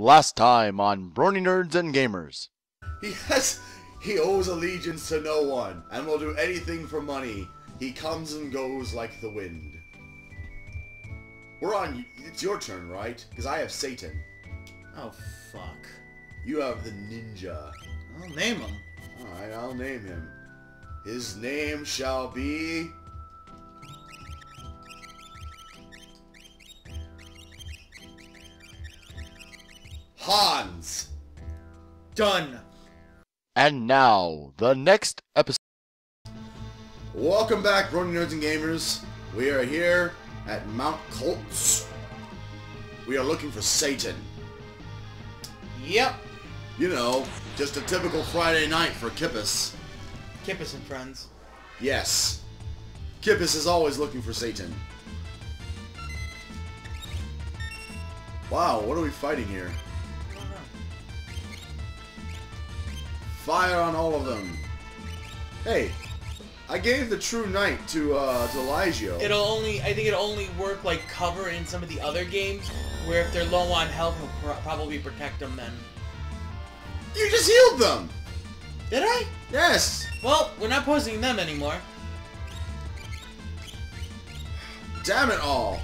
Last time on Brony Nerds and Gamers. He has. He owes allegiance to no one and will do anything for money. He comes and goes like the wind. We're on. It's your turn, right? Because I have Satan. Oh, fuck. You have the ninja. I'll name him. Alright, I'll name him. His name shall be... Hans! Done. And now, the next episode. Welcome back, Brony Nerds and Gamers. We are here at Mount Koltz. We are looking for Satan. Yep. You know, just a typical Friday night for Kippes. Kippes and friends. Yes. Kippes is always looking for Satan. Wow, what are we fighting here? Fire on all of them. Hey, I gave the True Knight to, uh, to Eligeo. It'll only, I think it'll only work like cover in some of the other games, where if they're low on health, he'll pro- probably protect them then. You just healed them! Did I? Yes! Well, we're not posing them anymore. Damn it all!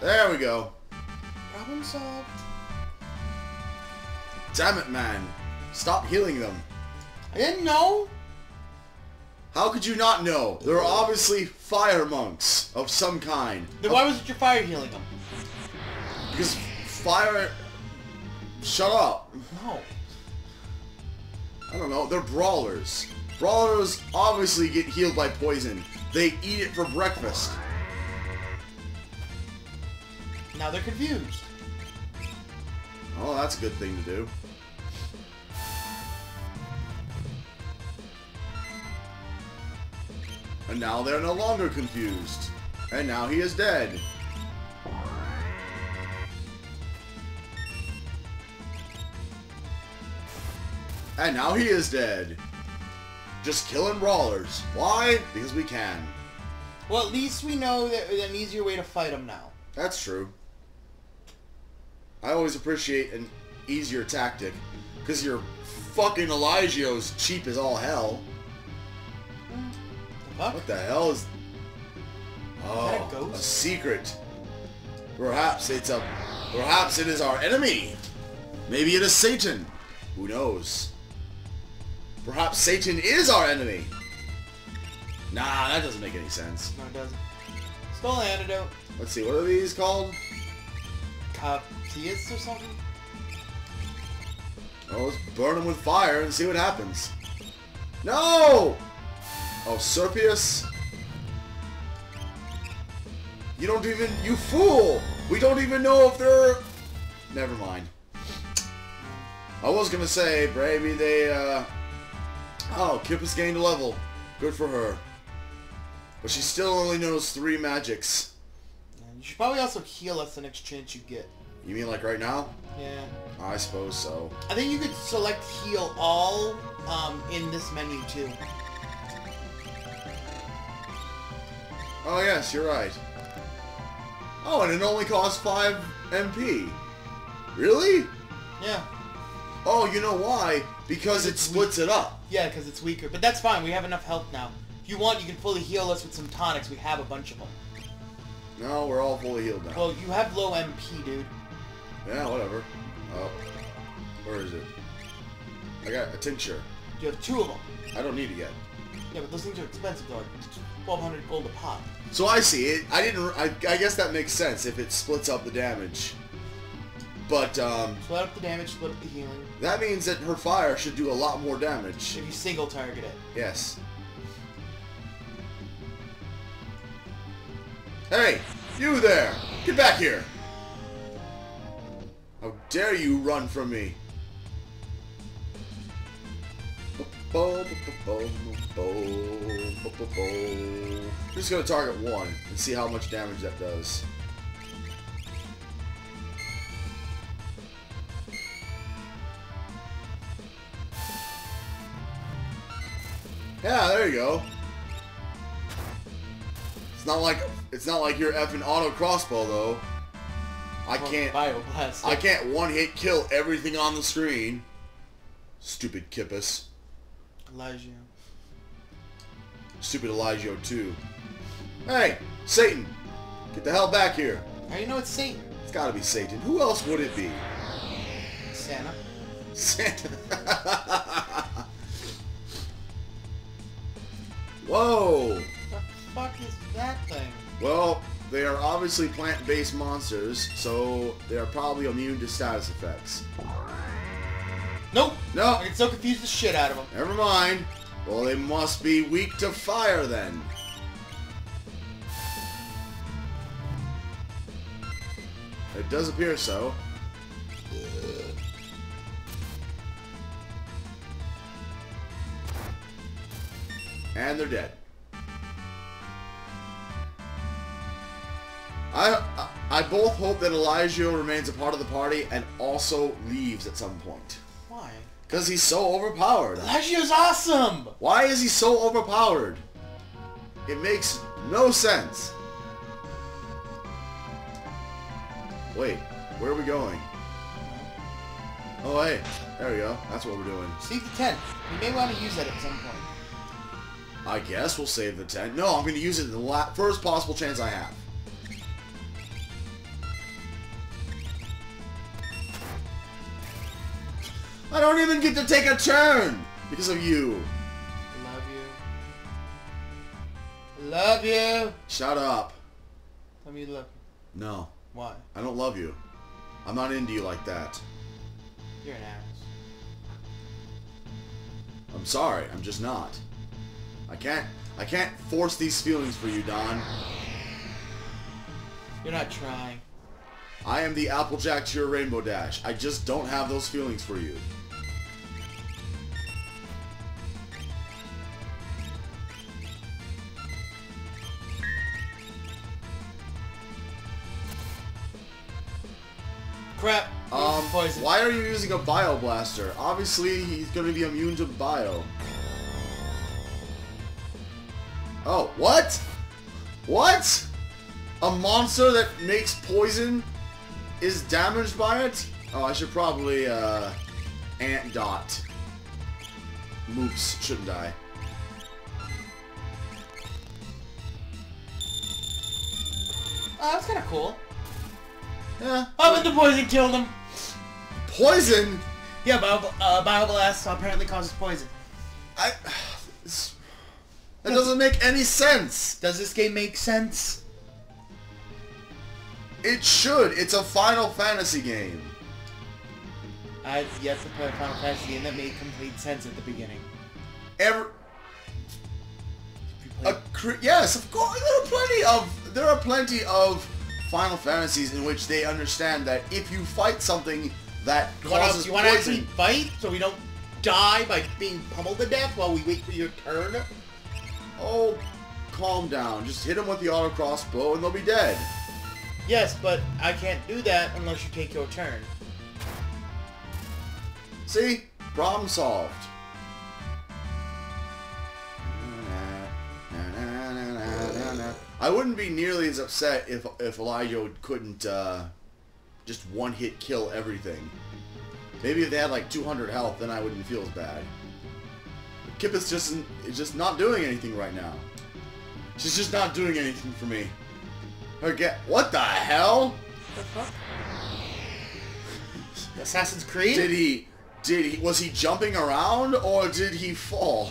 There we go. Problem solved. Damn it, man. Stop healing them. I didn't know. How could you not know? They're obviously fire monks of some kind. Then why wasn't your fire healing them? Because fire... Shut up. No. I don't know. They're brawlers. Brawlers obviously get healed by poison. They eat it for breakfast. Now they're confused. Oh, that's a good thing to do. And now they're no longer confused. And now he is dead. And now he is dead. Just killing brawlers. Why? Because we can. Well, at least we know that an easier way to fight them now. That's true. I always appreciate an easier tactic. Because your fucking Eligeo's cheap as all hell. The fuck? What the hell is... Oh, a ghost? secret. Perhaps it's a... Perhaps it is our enemy. Maybe it is Satan. Who knows? Perhaps Satan is our enemy. Nah, that doesn't make any sense. No, it doesn't. An antidote. Let's see, what are these called? Captias or something? Oh, let's burn them with fire and see what happens. No! Oh, Serpius? You don't even... You fool! We don't even know if they're... Never mind. I was gonna say, maybe they, uh... Oh, Kippes gained a level. Good for her. But she still only knows three magics. You should probably also heal us the next chance you get. You mean like right now? Yeah. I suppose so. I think you could select heal all um, in this menu too. Oh yes, you're right. Oh, and it only costs 5 MP. Really? Yeah. Oh, you know why? Because it splits it up. Yeah, because it's weaker. But that's fine. We have enough health now. If you want, you can fully heal us with some tonics. We have a bunch of them. No, we're all fully healed now. Well, you have low MP, dude. Yeah, whatever. Oh, where is it? I got a tincture. You have two of them. I don't need it yet. Yeah, but those things are expensive, though. It's 1200 gold a pop. So I see it. I didn't. I, I guess that makes sense if it splits up the damage. But um, Split up the damage, split up the healing. that means that her fire should do a lot more damage. If you single target it. Yes. Hey, you there! Get back here! How dare you run from me? I'm Just gonna target one and see how much damage that does. Yeah, there you go. It's not like it's not like you're effing auto crossbow though. I can't Bioblast. I can't one hit kill everything on the screen. Stupid Kippes. Elijah. Stupid Elijah too. Hey, Satan! Get the hell back here. How do you know it's Satan? It's gotta be Satan. Who else would it be? Santa. Santa. Whoa! What the fuck is that thing? Well, they are obviously plant-based monsters, so they are probably immune to status effects. Nope. No, I can still confuse the shit out of them. never mind. Well, they must be weak to fire then. It does appear so. And they're dead. I, I both hope that Elijah remains a part of the party and also leaves at some point. Why? Because he's so overpowered. Elijah's awesome! Why is he so overpowered? It makes no sense. Wait, where are we going? Oh, hey, there we go. That's what we're doing. Save the tent. You may want to use that at some point. I guess we'll save the tent. No, I'm going to use it the la- first possible chance I have. I don't even get to take a turn because of you. I love you. Love you. Shut up. Let me look. No, Why? I don't love you. I'm not into you like that. You're an ass. I'm sorry, I'm just not. I can't I can't force these feelings for you, Don. You're not trying. I am the Applejack to your Rainbow Dash. I just don't have those feelings for you. Poison. why are you using a Bio Blaster? Obviously, he's gonna be immune to Bio. Oh, what? What? A monster that makes poison is damaged by it? Oh, I should probably, uh, Ant Dot. Moops, shouldn't I? Oh, that's kind of cool. Yeah. Oh, but the poison killed him. Poison? Yeah, Bio, uh, Bioblast apparently causes poison. I... That doesn't make any sense. Does this game make sense? It should. It's a Final Fantasy game. I've yet to play a Final Fantasy game that made complete sense at the beginning. Ever... A yes, of course. There are plenty of there are plenty of Final Fantasies in which they understand that if you fight something that you want causes to you want to actually fight so we don't die by being pummeled to death while we wait for your turn? oh, calm down. Just hit them with the auto crossbow and they'll be dead. Yes, but I can't do that unless you take your turn. See, problem solved. I wouldn't be nearly as upset if if Elijah couldn't uh, just one hit kill everything. Maybe if they had like 200 health, then I wouldn't feel as bad. But Kip is just is just not doing anything right now. She's just not doing anything for me. Her get what the hell? The fuck? Assassin's Creed? Did he did he was he jumping around or did he fall?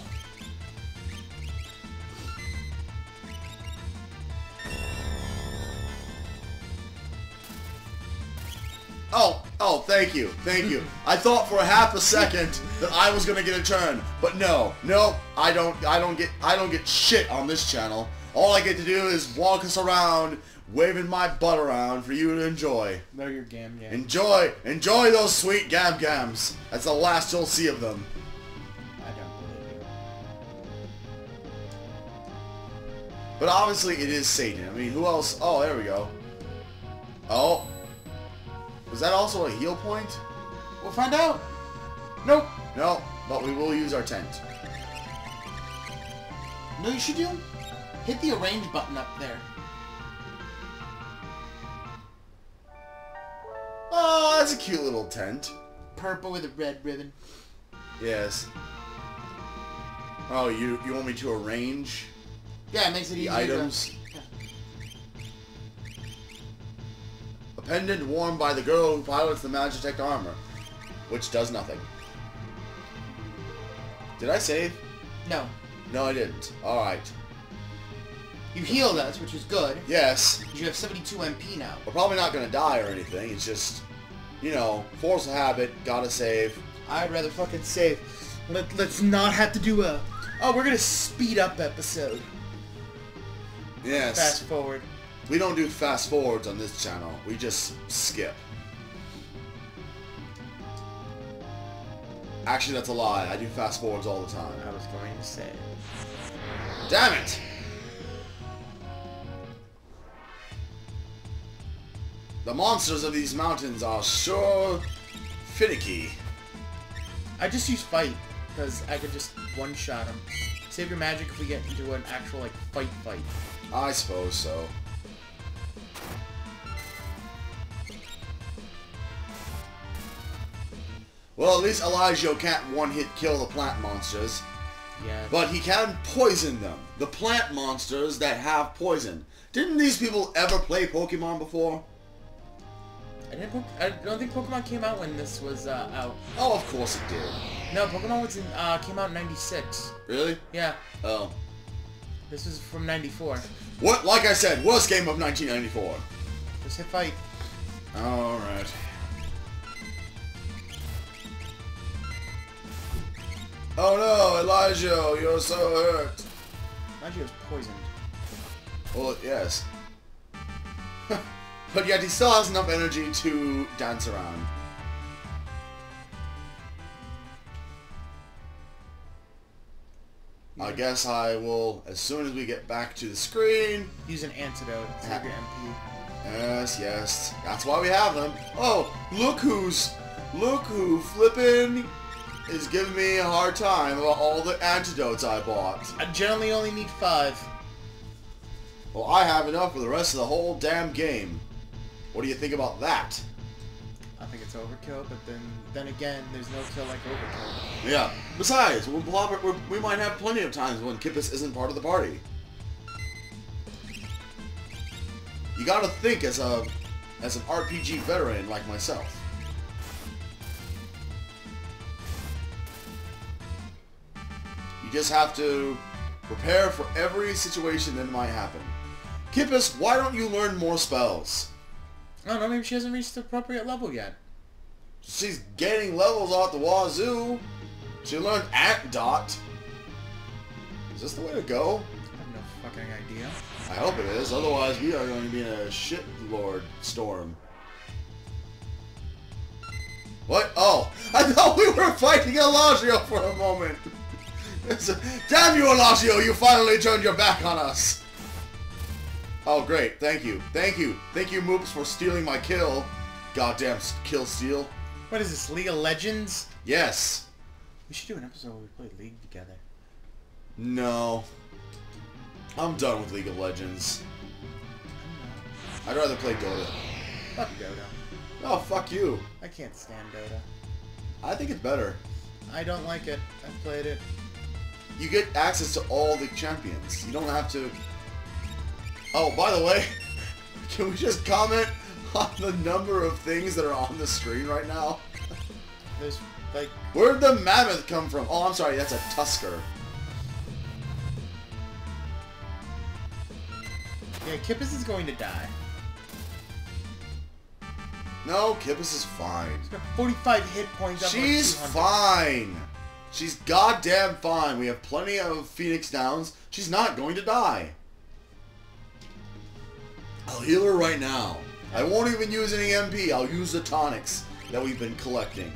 Oh, thank you, thank you. I thought for a half a second that I was gonna get a turn, but no, no, I don't, I don't get, I don't get shit on this channel. All I get to do is walk us around, waving my butt around for you to enjoy. No, you're gam, yeah. Enjoy, enjoy those sweet gam gams. That's the last you'll see of them. I don't believe you. But obviously it is Satan. I mean, who else? Oh, there we go. Oh. Was that also a heal point? We'll find out. Nope. No, but we will use our tent. No, you should do. Hit the arrange button up there. Ah, oh, that's a cute little tent. Purple with a red ribbon. Yes. Oh, you you want me to arrange Yeah, it makes it the easier. items? To, pendant worn by the girl who pilots the Magitech armor, which does nothing. Did I save? No. No, I didn't. All right. You healed us, which is good. Yes, You have 72 MP now. we're probably not gonna die or anything. It's just, you know, force of habit. Gotta save. I'd rather fucking save. Let, let's not have to do a... Oh, we're gonna speed up episode. Yes. Fast forward. We don't do fast forwards on this channel. We just skip. Actually, that's a lie. I do fast forwards all the time. I was going to say. Damn it! The monsters of these mountains are sure finicky. I just use fight, because I could just one-shot them. Save your magic if we get into an actual, like, fight fight. I suppose so. Well, at least Elijah can't one-hit kill the plant monsters. Yeah. But he can poison them. The plant monsters that have poison. Didn't these people ever play Pokemon before? I didn't. I don't think Pokemon came out when this was uh, out. Oh, of course it did. No, Pokemon was in, uh, came out in '96. Really? Yeah, Oh. this was from '94. What? Like I said, worst game of 1994. Just hit fight. Alright. Oh no, Elijah, you're so hurt. Magio's poisoned. Well, yes. but yet he still has enough energy to dance around. I guess I will, as soon as we get back to the screen. Use an antidote. Save your MP. Yes, yes. That's why we have them. Oh, look who's... Look who flippin' is giving me a hard time about all the antidotes I bought. I generally only need five. Well, I have enough for the rest of the whole damn game. What do you think about that? I think it's overkill, but then then again, there's no kill like overkill. Yeah. Besides, we'll we might have plenty of times when Kippes isn't part of the party. You gotta think as a as an RPG veteran like myself. You just have to prepare for every situation that might happen. Kippes, why don't you learn more spells? Oh, I don't know, maybe she hasn't reached the appropriate level yet. She's getting levels off the wazoo. She learned Ant Dot. Is this the way to go? I have no fucking idea. I hope it is. Otherwise, we are going to be in a shit lord storm. What? Oh, I thought we were fighting Eligeo for a moment. Damn you, Eligeo! You finally turned your back on us. Oh, great. Thank you. Thank you. Thank you, Moops, for stealing my kill. Goddamn kill steal. What is this, League of Legends? Yes. We should do an episode where we play League together. No. I'm done with League of Legends. I'd rather play Dota. Fuck Dota. Oh, fuck you. I can't stand Dota. I think it's better. I don't like it. I've played it. You get access to all the champions. You don't have to... Oh, by the way, can we just comment on the number of things that are on the screen right now? There's, like, Where'd the mammoth come from? Oh, I'm sorry, that's a Tusker. yeah, Kippes is going to die. No, Kippes is fine. He's got 45 hit points She's on 200. fine. She's goddamn fine. We have plenty of Phoenix Downs. She's not going to die. I'll heal her right now. I won't even use any MP. I'll use the tonics that we've been collecting.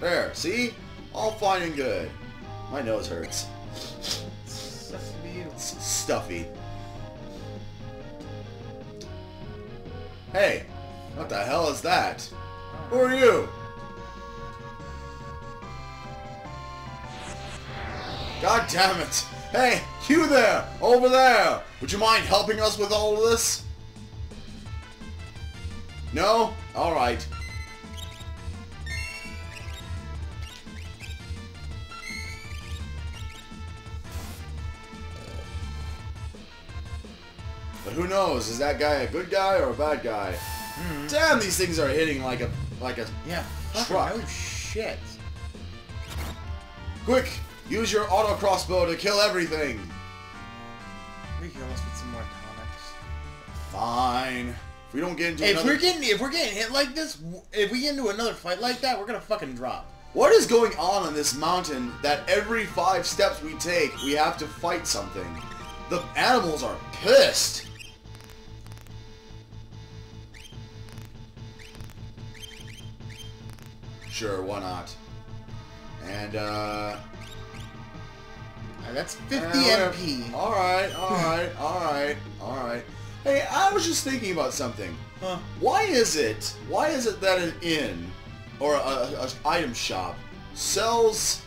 There, see? All fine and good. My nose hurts. Sucks to be you. It's stuffy. Hey, what the hell is that? Who are you? God damn it! Hey, you there! Over there! Would you mind helping us with all of this? No? Alright. But who knows? Is that guy a good guy or a bad guy? Hmm. Damn, these things are hitting like a like a Yeah. Truck. no shit. quick. Use your auto crossbow to kill everything. We heal us with some more tonics. Fine. If we don't get into If another... we're getting if we're getting hit like this, if we get into another fight like that, we're gonna fucking drop. What is going on on this mountain that every five steps we take, we have to fight something? The animals are pissed. Sure, why not? And, uh... That's 50 uh. MP. Alright, alright, alright, alright. Hey, I was just thinking about something. Huh. Why is it? Why is it that an inn or a, a, a item shop sells?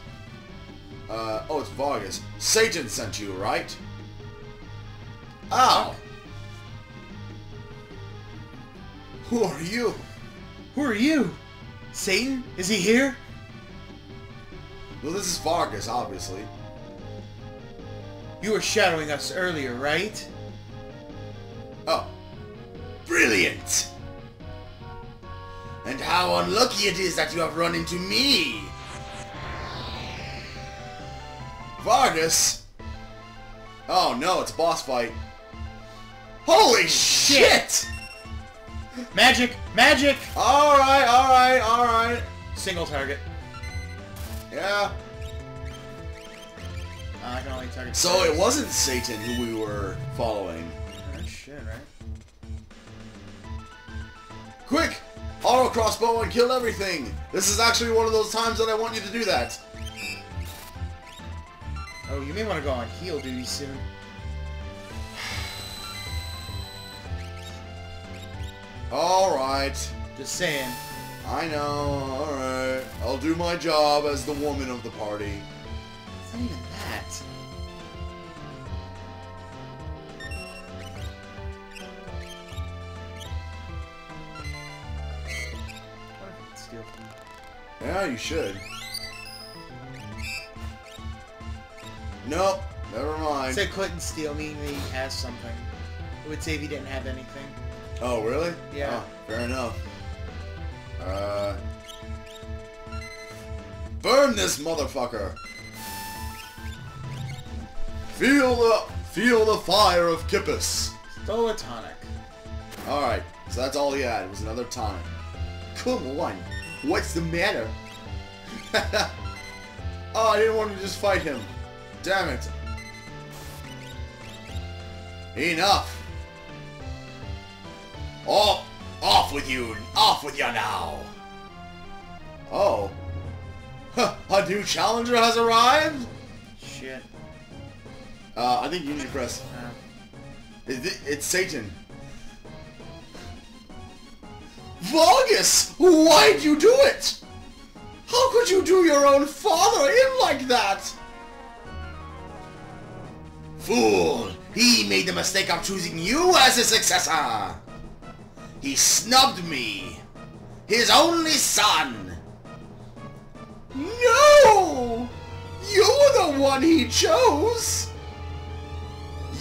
Uh, oh, it's Vargas. Satan sent you, right? Ow! Who are you? Who are you? Satan? Is he here? Well, this is Vargas, obviously. You were shadowing us earlier, right? Oh, brilliant! And how unlucky it is that you have run into me! Vargas? Oh no, it's a boss fight. Holy shit! Magic! Magic! Alright, alright, alright. Single target. Yeah. Uh, I can only target. So it wasn't Satan who we were following. Oh, shit, right? Quick! Auto crossbow and kill everything! This is actually one of those times that I want you to do that. Oh, you may want to go on heal duty soon. Alright. Just saying. I know, alright. I'll do my job as the woman of the party. It's not even that. What if I could steal from Yeah, you should. Nope, never mind. Say couldn't steal me, he has something. It would say if he didn't have anything. Oh, really? Yeah. Oh, fair enough. Uh... Burn this motherfucker! Feel the... Feel the fire of Kippes! Stole a tonic. Alright, so that's all he had, It was another tonic. Come on, what's the matter? oh, I didn't want to just fight him. Damn it. Enough. Off, off with you, off with you now. Oh. Huh, a new challenger has arrived? Shit. Uh, I think you need to press Uh, it- It's Satan. Vargas! Why'd you do it? How could you do your own father in like that? Fool! He made the mistake of choosing you as his successor! He snubbed me! His only son! No! You were the one he chose!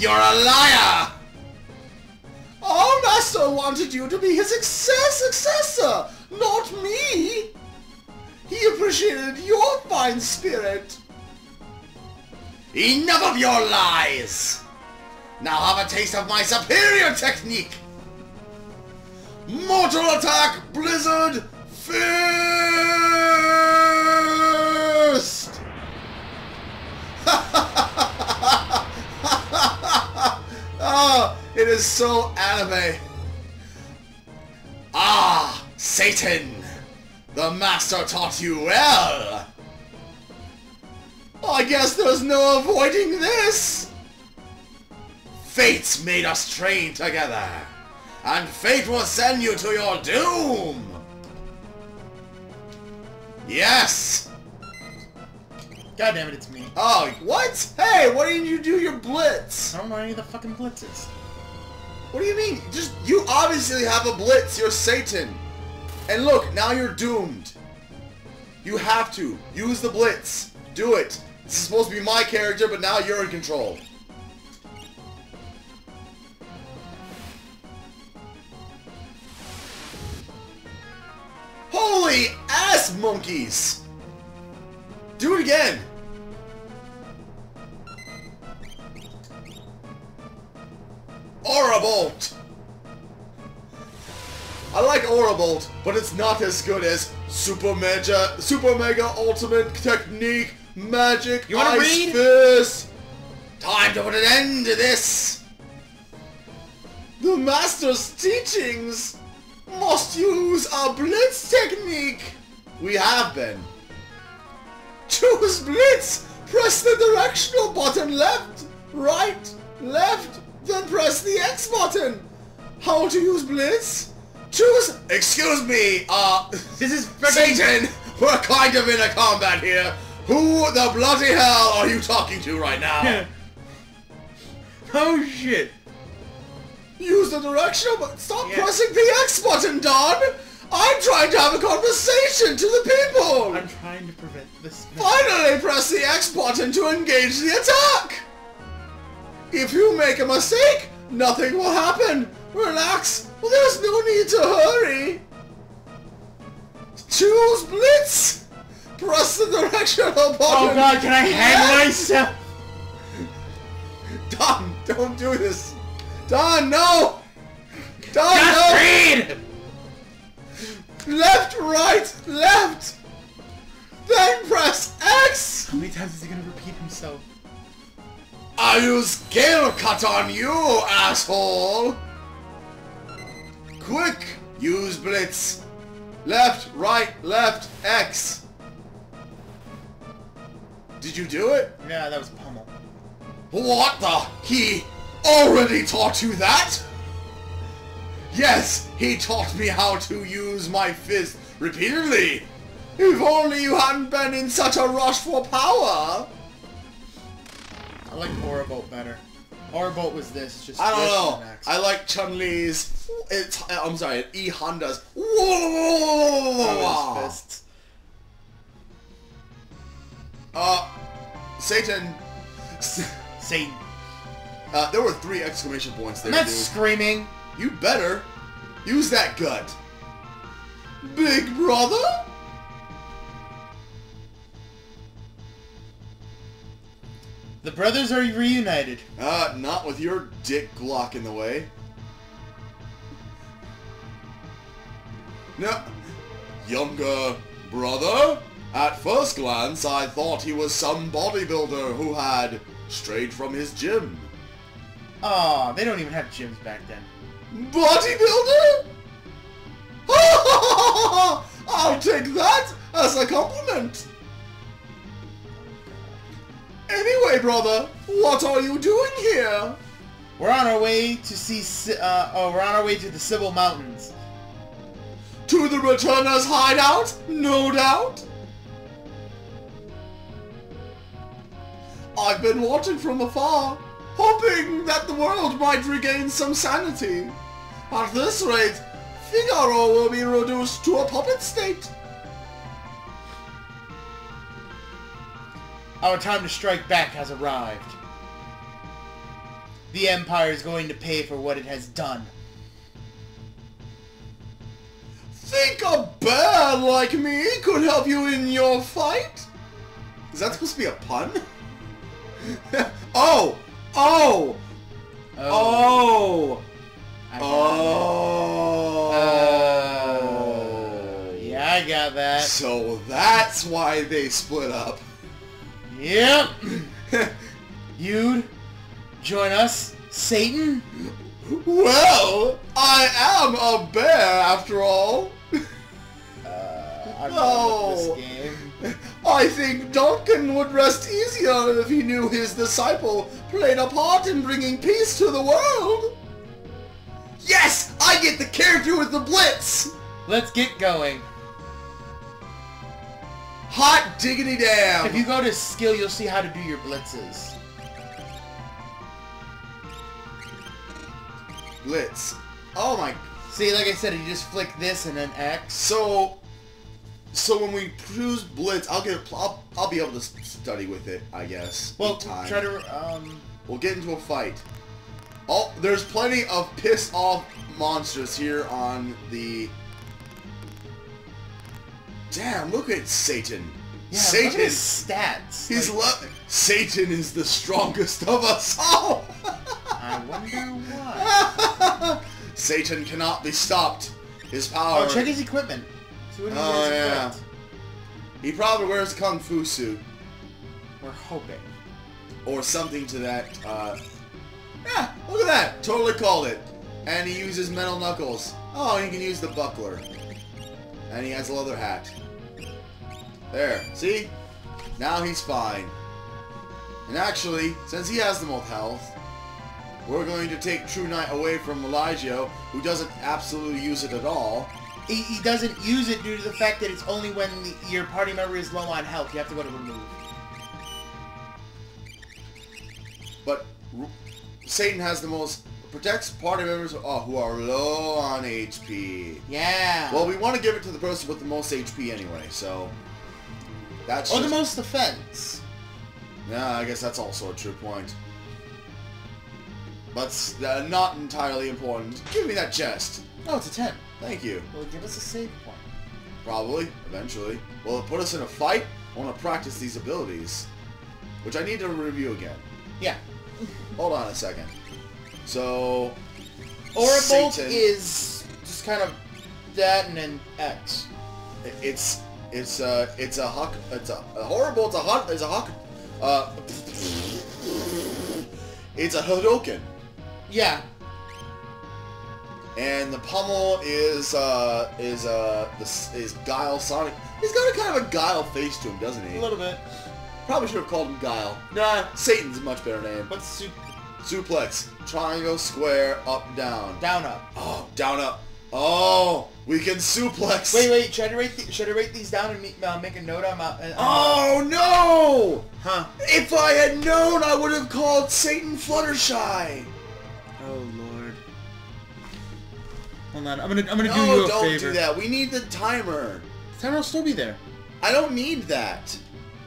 You're a liar! Our master wanted you to be his success successor, not me! He appreciated your fine spirit. Enough of your lies! Now have a taste of my superior technique! Mortal Attack Blizzard Fist! oh, it is so anime. Ah, Satan! The master taught you well! I guess there's no avoiding this! Fate's made us train together, and fate will send you to your doom! Yes! God damn it, it's me. Oh, what? Hey, why didn't you do your blitz? I don't know any of the fucking blitzes. What do you mean? Just you obviously have a blitz. You're Satan. And look, now you're doomed. You have to use the blitz. Do it. This is supposed to be my character, but now you're in control. Holy ass monkeys! Do it again. Aurabolt! I like Aurabolt, but it's not as good as Super Mega, Super Mega Ultimate Technique Magic You wanna Ice read? Fist! Time to put an end to this! The Master's teachings must use a Blitz technique! We have been. Choose Blitz! Press the directional button left, right, left, then press the X button! How to use Blitz? Choose... Excuse me, uh... This is freaking... Satan! We're kind of in a combat here! Who the bloody hell are you talking to right now? oh shit. Use the directional button! Stop Yeah. pressing the X button, Don! I'm trying to have a conversation to the people! I'm trying to prevent this. Finally press the X button to engage the attack! If you make a mistake, nothing will happen. Relax. Well, there's no need to hurry. Choose Blitz. Press the directional oh, button. Oh god, can I hang myself? Don, don't do this. Don, no. Don, Just no. read! Left, right, left. Then press X. How many times is he gonna repeat himself? I use scale cut on you, asshole! Quick! Use blitz. Left, right, left, X. Did you do it? Yeah, that was pummel. What the? He already taught you that? Yes, he taught me how to use my fist repeatedly. If only you hadn't been in such a rush for power. I like Aurabolt better. Aurabolt was this, just I don't know. I like Chun Li's. It's I'm sorry, E Honda's. His fists. Uh, Satan. Satan. Uh, there were three exclamation points there, dude. screaming. You better use that gut, big brother. The brothers are reunited. Uh, not with your dick Glock in the way. No, younger brother. At first glance, I thought he was some bodybuilder who had strayed from his gym. Aw, they don't even have gyms back then. Bodybuilder? I'll take that as a compliment. Anyway, brother, what are you doing here? We're on our way to see. Uh, oh, we're on our way to the Sybil Mountains. To the Returner's hideout, no doubt. I've been watching from afar, hoping that the world might regain some sanity. At this rate, Figaro will be reduced to a puppet state. Our time to strike back has arrived. The Empire is going to pay for what it has done. Think a bear like me could help you in your fight? Is that supposed to be a pun? oh! Oh! Oh! I Oh! Uh, yeah, I got that. So that's why they split up. Yep. You'd join us, Satan? well, I am a bear after all. Uh, I'm game. I think Duncan would rest easier if he knew his disciple played a part in bringing peace to the world. Yes, I get the character with the blitz. Let's get going. Hot diggity damn! If you go to skill, you'll see how to do your blitzes. Blitz. Oh my. See, like I said, you just flick this and then X. So, so when we choose Blitz, I'll get. I'll, I'll be able to study with it, I guess. Well, time. try to, um... We'll get into a fight. Oh, there's plenty of pissed off monsters here on the. Damn! Look at Satan. Yeah, Satan. look at his stats. He's Like, lo- Satan is the strongest of us all. I wonder why. Satan cannot be stopped. His power. Oh, check his equipment. See what he Oh, has yeah. equipped. He probably wears a kung fu suit We're hoping. or something to that. Uh... Yeah, look at that. Totally called it. And he uses metal knuckles. Oh, he can use the buckler. And he has a leather hat. There. See? Now he's fine. And actually, since he has the most health, we're going to take True Knight away from Elijah, who doesn't absolutely use it at all. He, he doesn't use it due to the fact that it's only when the, your party member is low on health. You have to go to remove. But R- Satan has the most protects party members oh, who are low on HP. Yeah. Well, we want to give it to the person with the most HP anyway, so that's or the most defense. Yeah, I guess that's also a true point. But uh, not entirely important. Give me that chest. No, it's a 10. Thank you. Will it give us a save point? Probably, eventually. Will it put us in a fight? I want to practice these abilities. Which I need to review again. Yeah. Hold on a second. So... Aura is just kind of that and then X. It's it's uh it's a huck it's a, a horrible it's a hot it's a huck uh it's a Hadoken Yeah. And the pummel is uh is uh this is Guile Sonic. He's got a kind of a Guile face to him, doesn't he? A little bit. Probably should have called him Guile. Nah, Satan's a much better name. What's su- Suplex, triangle, square, up, down. down up? Oh, down, up. Oh, we can suplex. Wait, wait. Should I write, The, should I wrate these down and me, uh, make a note on my? Uh, Oh no! Huh. If I had known, I would have called Satan Fluttershy. Oh. Hold on. I'm gonna. I'm gonna do No, you a don't favor. do that. We need the timer. The Timer will still be there. I don't need that.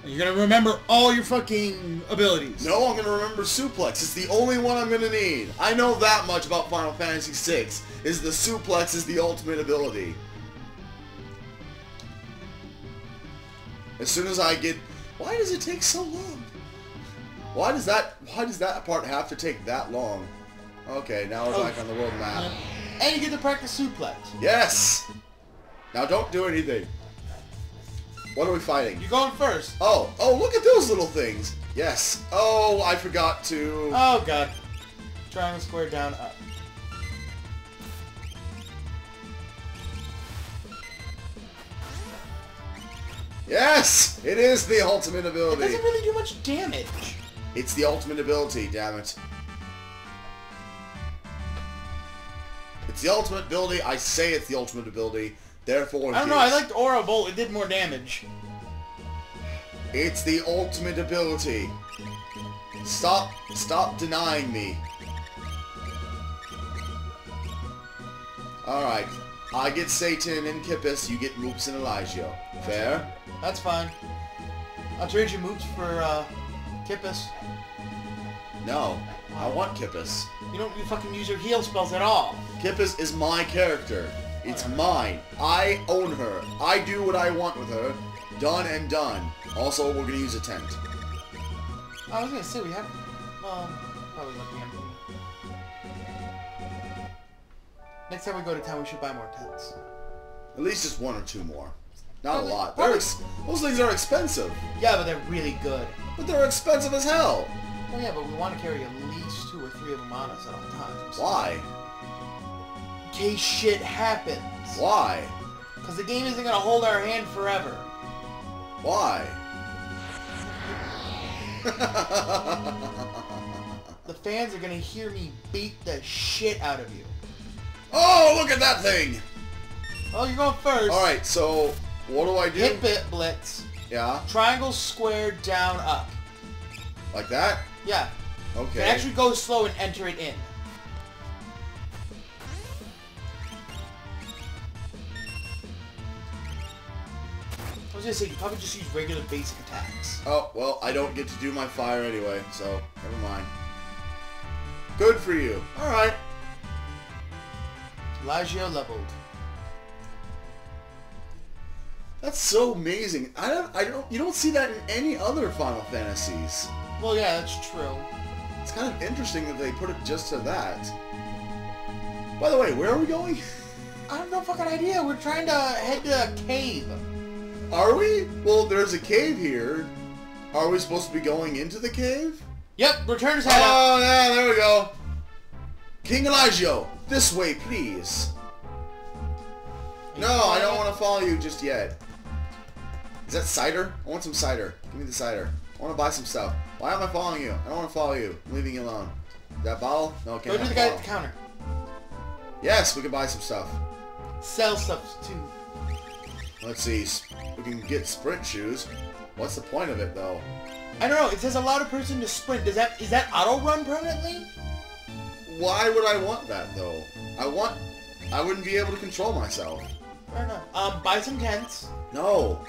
You're gonna remember all your fucking abilities. No, I'm gonna remember suplex. It's the only one I'm gonna need. I know that much about Final Fantasy VI. Is the suplex is the ultimate ability. As soon as I get, why does it take so long? Why does that? Why does that part have to take that long? Okay, now we're Oh. back on the world map. And you get to practice suplex. Yes. Now don't do anything. What are we fighting? You're going first. Oh, oh, look at those little things. Yes. Oh, I forgot to. Oh god. Triangle, square, down, up. Yes, it is the ultimate ability. It doesn't really do much damage. It's the ultimate ability, damn it. It's the ultimate ability. I say it's the ultimate ability. Therefore, I don't know. I liked Aura Bolt. It did more damage. It's the ultimate ability. Stop, stop denying me. Alright. I get Satan and Kippes, you get Moops and Elijah. Fair? That's fine. I'll trade you moops for uh, Kippes. No. I want Kippes. You don't you fucking use your heal spells at all. Kippes is my character. It's mine. I own her. I do what I want with her. Done and done. Also, we're gonna use a tent. I was gonna say we have. Um, probably not the end. Next time we go to town, we should buy more tents. At least just one or two more. Not a lot. They're those things are expensive. Yeah, but they're really good. But they're expensive as hell. Well, yeah, but we want to carry at least two or three of them on us at all times. Why? In case shit happens. Why? Because the game isn't gonna hold our hand forever. Why? The fans are gonna hear me beat the shit out of you. oh, look at that thing! Oh, you're going first. Alright, so what do I do? Hit bit blitz. Yeah, Triangle, square, down, up. like that? Yeah. You Okay. can actually go slow and enter it in. I was gonna say, you probably just use regular basic attacks. Oh, well, I don't get to do my fire anyway, so never mind. Good for you. Alright. Lagio leveled. That's so amazing. I don't, I don't, you don't see that in any other Final Fantasies. Well, yeah, that's true. It's kind of interesting that they put it just to that. By the way, where are we going? I have no fucking idea. We're trying to head to a cave. Are we? Well, there's a cave here. Are we supposed to be going into the cave? Yep, return his head up. Oh, yeah, there we go. King Eligeo, this way, please. No, I don't want to follow you just yet. Is that cider? I want some cider. Give me the cider. I want to buy some stuff. Why am I following you? I don't want to follow you. I'm leaving you alone. That bottle? No, can't Go to the guy at the counter. Yes, we can buy some stuff. Sell stuff too. Let's see. We can get sprint shoes. What's the point of it, though? I don't know. It says allow a person to sprint. Does that is that auto run permanently? Why would I want that, though? I want... I wouldn't be able to control myself. Fair enough. Um, buy some tents. No.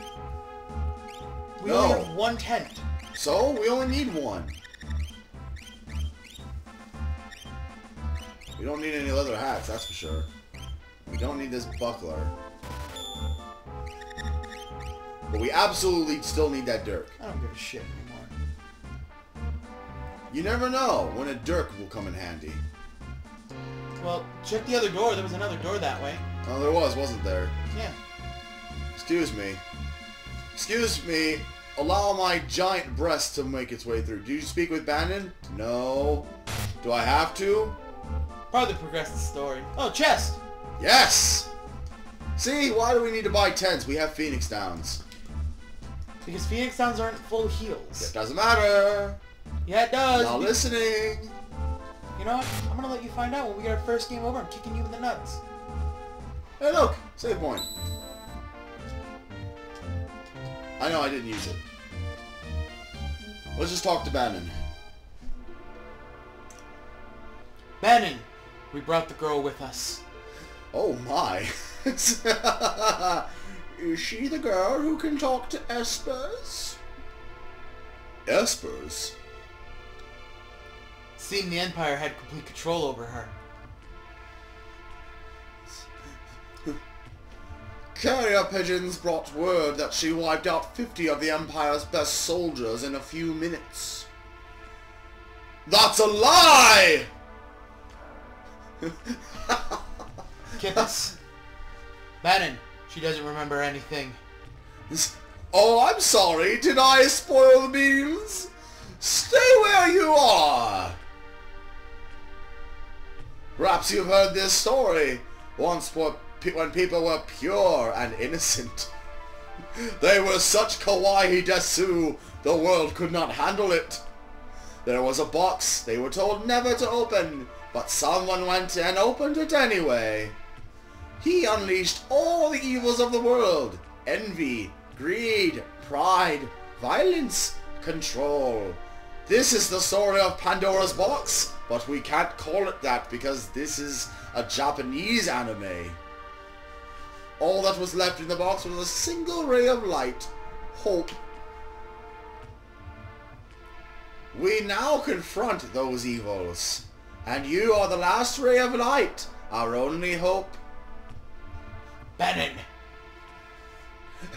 We No. only have one tent. So, we only need one. We don't need any leather hats, that's for sure. We don't need this buckler. But we absolutely still need that dirk. I don't give a shit anymore. You never know when a dirk will come in handy. Well, check the other door. There was another door that way. Oh, there was, wasn't there? Yeah. Excuse me. Excuse me. Allow my giant breast to make its way through. Do you speak with Banon? No. Do I have to? Probably progress the story. Oh, chest. Yes! See, why do we need to buy tents? We have Phoenix Downs. Because Phoenix Downs aren't full heals. It doesn't matter. Yeah, it does. Not listening. You know what? I'm gonna let you find out when we get our first game over. I'm kicking you in the nuts. Hey, look. Save point. I know I didn't use it. Let's just talk to Banon. Banon, we brought the girl with us. Oh my. Is she the girl who can talk to espers? Espers? Seemed the Empire had complete control over her. Carrier pigeons brought word that she wiped out 50 of the Empire's best soldiers in a few minutes. That's a lie! Kippes. Banon, she doesn't remember anything. Oh, I'm sorry. Did I spoil the beans? Stay where you are. Perhaps you've heard this story. Once pe- when people were pure and innocent. They were such kawaii desu, the world could not handle it. There was a box they were told never to open, but someone went and opened it anyway. He unleashed all the evils of the world. Envy, greed, pride, violence, control. This is the story of Pandora's box, but we can't call it that because this is a Japanese anime. All that was left in the box was a single ray of light. Hope. We now confront those evils. And you are the last ray of light, our only hope. Banon,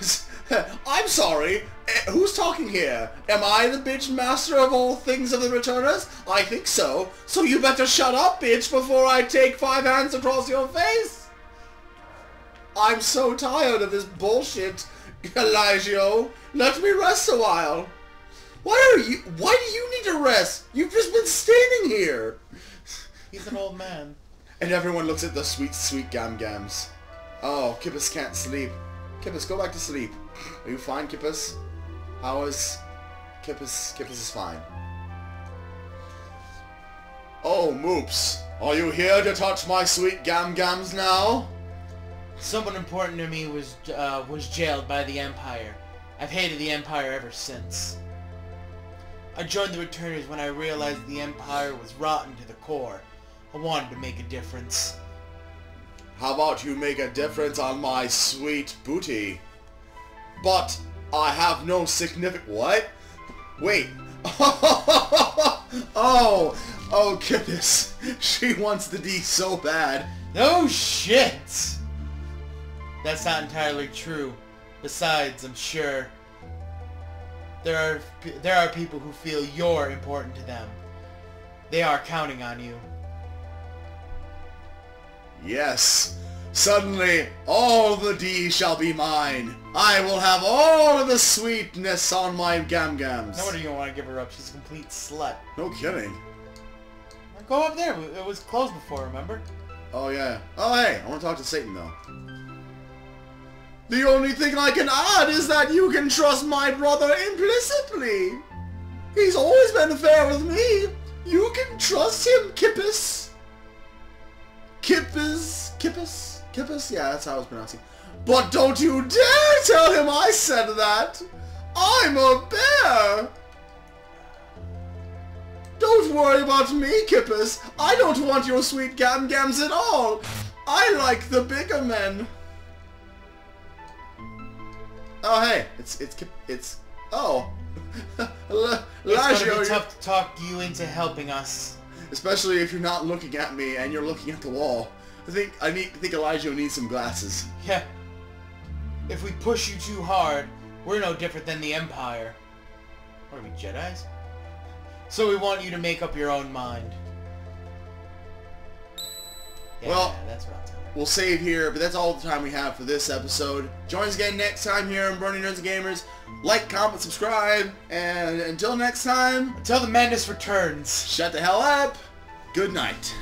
I'm sorry. Eh, Who's talking here? Am I the bitch master of all things of the returners? I think so. So you better shut up, bitch, before I take five hands across your face. I'm so tired of this bullshit, Eligeo. Let me rest a while. Why are you? Why do you need to rest? You've just been standing here. he's an old man. And everyone looks at the sweet, sweet Gam Gams. Oh, Kippes can't sleep. Kippes, go back to sleep. Are you fine, Kippes? How is... Kippes... Kippes is fine. Oh, Moops. Are you here to touch my sweet Gam Gams now? Someone important to me was uh, was jailed by the Empire. I've hated the Empire ever since. I joined the Returners when I realized the Empire was rotten to the core. I wanted to make a difference. How about you make a difference on my sweet booty? But I have no significant... What? Wait. oh, oh, goodness. She wants the D so bad. No shit! That's not entirely true. Besides, I'm sure there are there are people who feel you're important to them. They are counting on you. Yes. Suddenly, all the D shall be mine. I will have all of the sweetness on my gam-gams. No wonder you don't want to give her up. She's a complete slut. No kidding. Go up there. It was closed before, remember? Oh, yeah. Oh, hey, I want to talk to Satan, though. The only thing I can add is that you can trust my brother implicitly. He's always been fair with me. You can trust him, Kippes. Kippes? Kippes? Kippes? Yeah, that's how I was pronouncing. But don't you dare tell him I said that. I'm a bear. Don't worry about me, Kippes. I don't want your sweet gam-gams at all. I like the bigger men. Oh, hey, it's, it's, it's, oh. L- It's gonna be tough to talk you into helping us. especially if you're not looking at me and you're looking at the wall. I think, I need, I think Eligeo needs some glasses. Yeah. If we push you too hard, we're no different than the Empire. What are we, Jedis? So we want you to make up your own mind. Yeah, Well- that's what I'm telling We'll save here, but that's all the time we have for this episode. Join us again next time here on Brony Nerds and Gamers. Like, comment, subscribe, and until next time, Until the madness returns. shut the hell up. Good night.